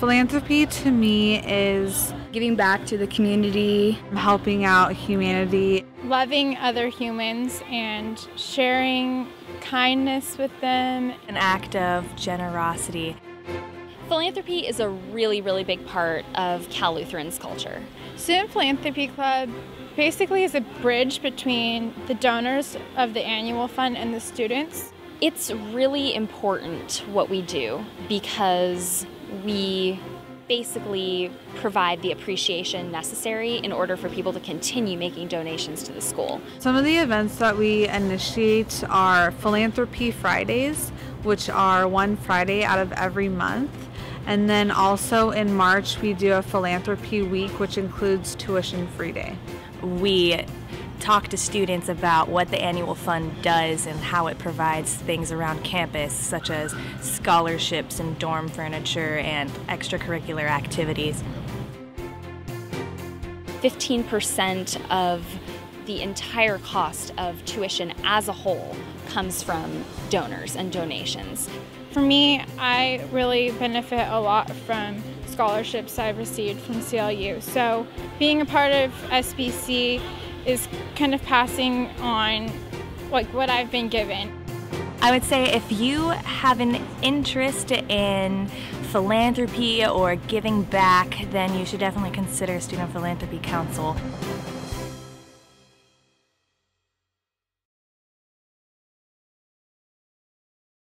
Philanthropy to me is giving back to the community, helping out humanity, loving other humans, and sharing kindness with them. An act of generosity. Philanthropy is a really, really big part of Cal Lutheran's culture. Student Philanthropy Club basically is a bridge between the donors of the annual fund and the students. It's really important what we do because we basically provide the appreciation necessary in order for people to continue making donations to the school. Some of the events that we initiate are Philanthropy Fridays, which are one Friday out of every month. And then also in March, we do a philanthropy week, which includes tuition free day. We talk to students about what the annual fund does and how it provides things around campus, such as scholarships and dorm furniture and extracurricular activities. 15% of the entire cost of tuition as a whole comes from donors and donations. For me, I really benefit a lot from scholarships I've received from CLU. So being a part of SPC is kind of passing on like what I've been given. I would say if you have an interest in philanthropy or giving back, then you should definitely consider Student Philanthropy Council.